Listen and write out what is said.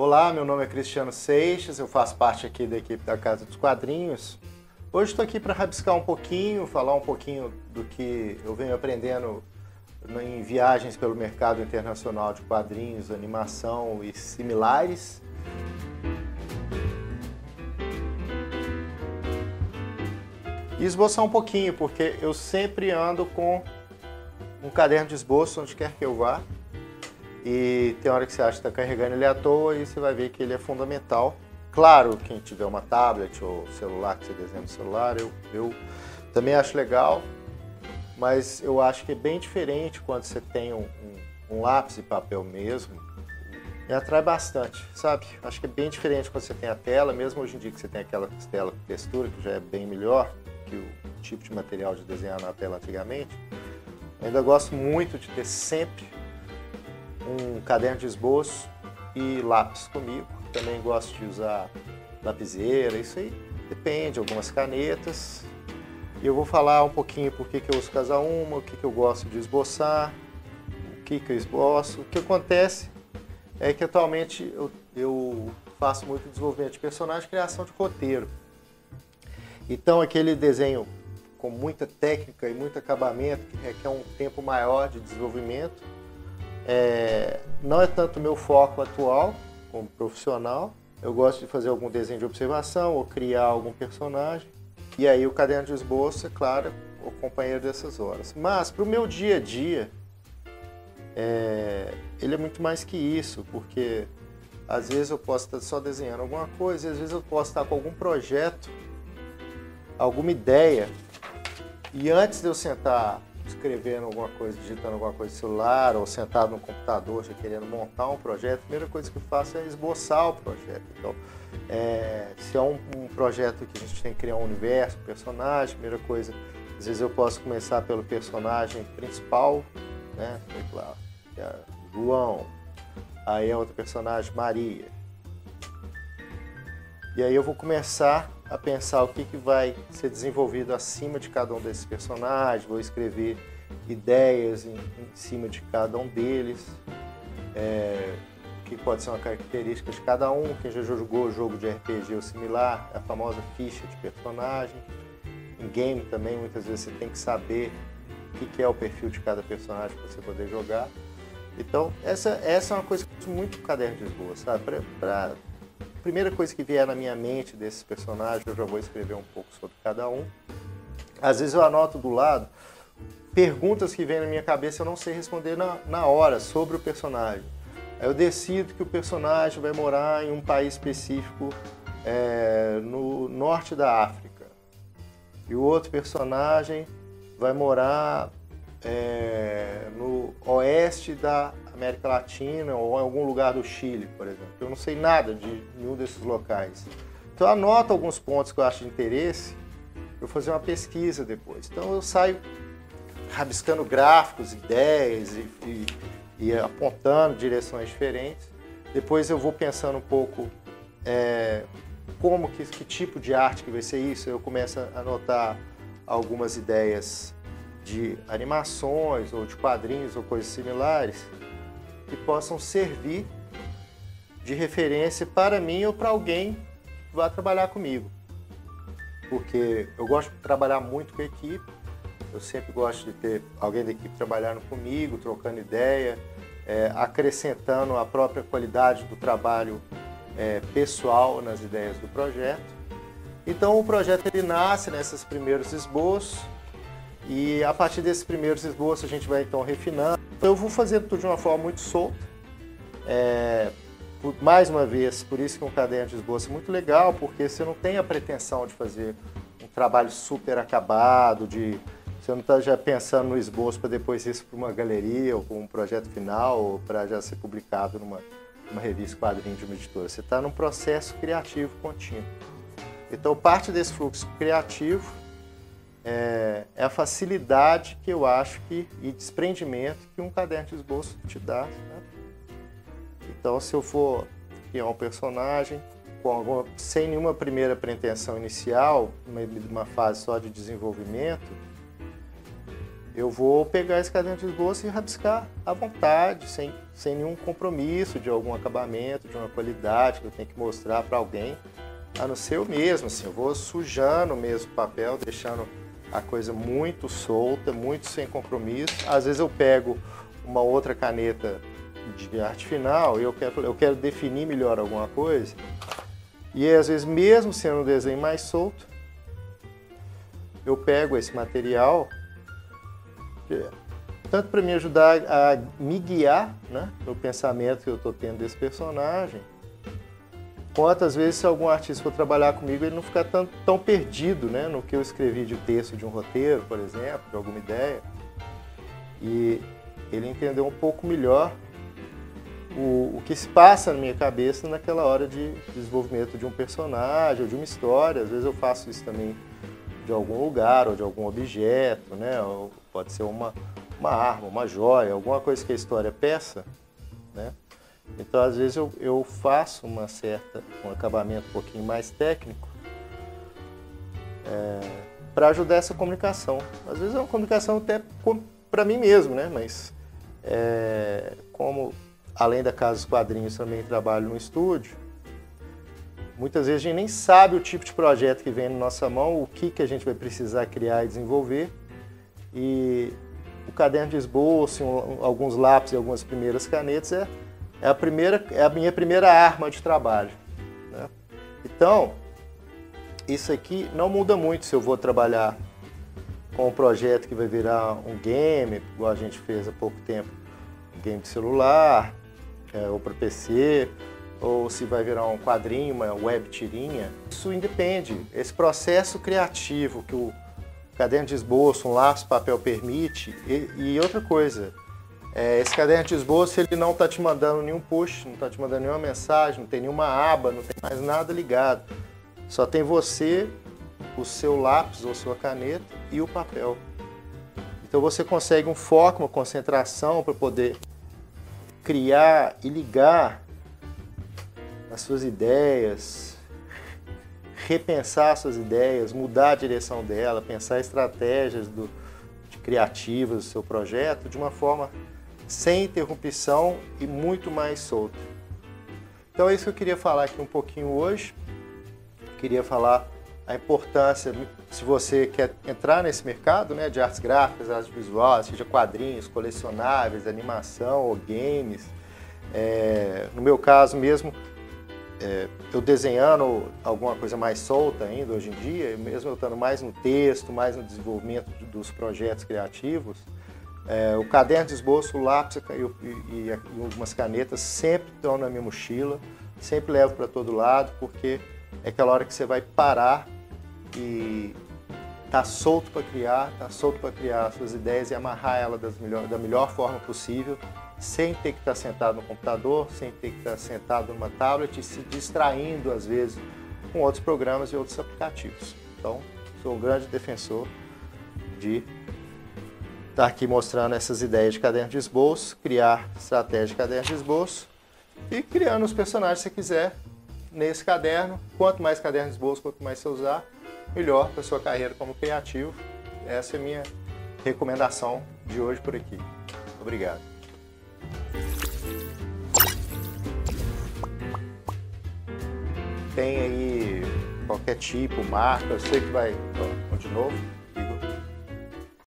Olá, meu nome é Cristiano Seixas, eu faço parte aqui da equipe da Casa dos Quadrinhos. Hoje estou aqui para rabiscar um pouquinho, falar um pouquinho do que eu venho aprendendo em viagens pelo mercado internacional de quadrinhos, animação e similares. E esboçar um pouquinho, porque eu sempre ando com um caderno de esboço onde quer que eu vá. E tem hora que você acha que está carregando ele à toa e você vai ver que ele é fundamental. Claro, quem tiver uma tablet ou celular que você desenha no celular, eu, eu também acho legal, mas eu acho que é bem diferente quando você tem um, um, um lápis e papel mesmo. Me atrai bastante, sabe? Acho que é bem diferente quando você tem a tela, mesmo hoje em dia que você tem aquela tela com textura, que já é bem melhor que o tipo de material de desenhar na tela antigamente. ainda gosto muito de ter sempre um caderno de esboço e lápis comigo. Também gosto de usar lapiseira, isso aí depende, algumas canetas. E eu vou falar um pouquinho por que, eu uso casa uma, o que, que eu gosto de esboçar, o que, que eu esboço. O que acontece é que atualmente eu, eu faço muito desenvolvimento de personagem criação de roteiro. Então aquele desenho com muita técnica e muito acabamento, que requer um tempo maior de desenvolvimento, é, não é tanto meu foco atual como profissional. Eu gosto de fazer algum desenho de observação ou criar algum personagem. E aí o caderno de esboço, é claro, o companheiro dessas horas. Mas para o meu dia a dia, é, ele é muito mais que isso, porque às vezes eu posso estar só desenhando alguma coisa, às vezes eu posso estar com algum projeto, alguma ideia, e antes de eu sentar escrevendo alguma coisa, digitando alguma coisa no celular ou sentado no computador já querendo montar um projeto, a primeira coisa que eu faço é esboçar o projeto. Então, é, se é um, um, projeto que a gente tem que criar um universo, um personagem, a primeira coisa, às vezes eu posso começar pelo personagem principal, né? Lá, que é João, aí é outro personagem, Maria. E aí eu vou começar a pensar o que, que vai ser desenvolvido acima de cada um desses personagens, vou escrever ideias em, em cima de cada um deles, é, que pode ser uma característica de cada um. Quem já jogou jogo de RPG ou similar, a famosa ficha de personagem. Em game também, muitas vezes você tem que saber o que, que é o perfil de cada personagem para você poder jogar. Então, essa, essa é uma coisa que eu uso muito no caderno de esboço, sabe? Para primeira coisa que vier na minha mente desses personagens, eu já vou escrever um pouco sobre cada um. Às vezes eu anoto do lado perguntas que vêm na minha cabeça eu não sei responder na, na hora sobre o personagem. Aí eu decido que o personagem vai morar em um país específico é, no norte da África. E o outro personagem vai morar é, no oeste da América Latina ou em algum lugar do Chile, por exemplo. Eu não sei nada de nenhum desses locais. Então eu anoto alguns pontos que eu acho de interesse, eu vou fazer uma pesquisa depois. Então eu saio rabiscando gráficos, ideias e, e, e apontando direções diferentes. Depois eu vou pensando um pouco é, como que, que tipo de arte que vai ser isso. Eu começo a anotar algumas ideias de animações ou de quadrinhos ou coisas similares que possam servir de referência para mim ou para alguém que vá trabalhar comigo. Porque eu gosto de trabalhar muito com a equipe, eu sempre gosto de ter alguém da equipe trabalhando comigo, trocando ideia, é, acrescentando a própria qualidade do trabalho é, pessoal nas ideias do projeto. Então o projeto ele nasce nesses primeiros esboços e a partir desses primeiros esboços a gente vai então refinando eu vou fazer tudo de uma forma muito solta. É, por, mais uma vez, por isso que um caderno de esboço é muito legal, porque você não tem a pretensão de fazer um trabalho super acabado, de você não está já pensando no esboço para depois isso para uma galeria ou para um projeto final ou para já ser publicado numa, numa revista quadrinho de uma editora. Você está num processo criativo contínuo. Então, parte desse fluxo criativo é, é, a facilidade que eu acho que e desprendimento que um caderno de esboço te dá. Né? Então, se eu for criar um personagem com alguma, sem nenhuma primeira pretensão inicial, uma, uma fase só de desenvolvimento, eu vou pegar esse caderno de esboço e rabiscar à vontade, sem, sem nenhum compromisso de algum acabamento, de uma qualidade que eu tenho que mostrar para alguém, a não ser eu mesmo. Assim, eu vou sujando mesmo o papel, deixando a coisa muito solta, muito sem compromisso. Às vezes eu pego uma outra caneta de arte final e eu quero, eu quero definir melhor alguma coisa. E às vezes, mesmo sendo um desenho mais solto, eu pego esse material tanto para me ajudar a me guiar né, no pensamento que eu estou tendo desse personagem, quanto às vezes se algum artista for trabalhar comigo, ele não ficar tão, tão perdido né, no que eu escrevi de texto de um roteiro, por exemplo, de alguma ideia, e ele entender um pouco melhor o, o que se passa na minha cabeça naquela hora de desenvolvimento de um personagem ou de uma história. Às vezes eu faço isso também de algum lugar ou de algum objeto, né? Ou pode ser uma, uma arma, uma joia, alguma coisa que a história peça, né? Então, às vezes, eu, eu faço uma certa, um acabamento um pouquinho mais técnico é, para ajudar essa comunicação. Às vezes é uma comunicação até para mim mesmo, né? Mas é, como, além da Casa dos Quadrinhos, também trabalho no estúdio, muitas vezes a gente nem sabe o tipo de projeto que vem na nossa mão, o que, que a gente vai precisar criar e desenvolver. E o caderno de esboço, alguns lápis e algumas primeiras canetas é, é, a primeira, é a minha primeira arma de trabalho. Né? Então, isso aqui não muda muito se eu vou trabalhar com um projeto que vai virar um game, igual a gente fez há pouco tempo, um game de celular, é, ou para PC, ou se vai virar um quadrinho, uma web tirinha. Isso independe. Esse processo criativo que o caderno de esboço, um lápis, papel permite. E, e outra coisa, é, esse caderno de esboço ele não está te mandando nenhum push, não está te mandando nenhuma mensagem, não tem nenhuma aba, não tem mais nada ligado. Só tem você, o seu lápis ou sua caneta e o papel. Então você consegue um foco, uma concentração para poder criar e ligar as suas ideias, repensar suas ideias, mudar a direção dela, pensar estratégias do, de criativas do seu projeto de uma forma sem interrupção e muito mais solta. Então é isso que eu queria falar aqui um pouquinho hoje. Queria falar a importância, se você quer entrar nesse mercado né, de artes gráficas, artes visuais, seja quadrinhos, colecionáveis, animação ou games. É, no meu caso mesmo, é, eu desenhando alguma coisa mais solta ainda hoje em dia, mesmo eu estando mais no texto, mais no desenvolvimento dos projetos criativos, é, o caderno de esboço, o lápis e, e, e, algumas canetas sempre estão na minha mochila, sempre levo para todo lado, porque é aquela hora que você vai parar e tá solto para criar, tá solto para criar suas ideias e amarrar ela melhor, da melhor forma possível sem ter que estar sentado no computador, sem ter que estar sentado numa tablet e se distraindo às vezes com outros programas e outros aplicativos. Então, sou um grande defensor de estar aqui mostrando essas ideias de caderno de esboço, criar estratégia de caderno de esboço e criando os personagens você quiser nesse caderno. Quanto mais caderno de esboço, quanto mais você usar, melhor para a sua carreira como criativo. Essa é a minha recomendação de hoje por aqui. Obrigado. Tem aí qualquer tipo, marca, eu sei que vai. Ó, de novo.